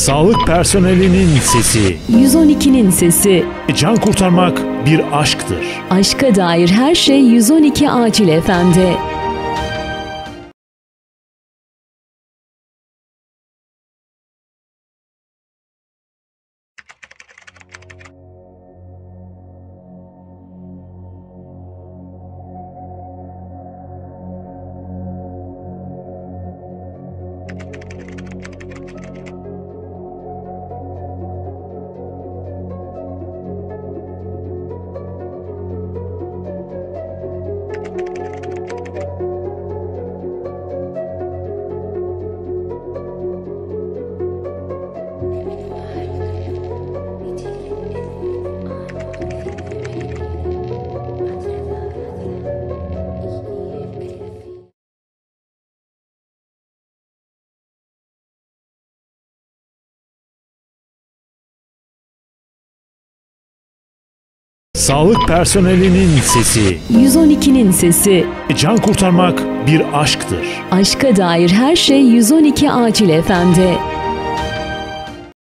Sağlık personelinin sesi. 112'nin sesi. Can kurtarmak bir aşktır. Aşka dair her şey 112 Acil FM'de. Sağlık personelinin sesi. 112'nin sesi. Can kurtarmak bir aşktır. Aşka dair her şey 112 Acil FM'de.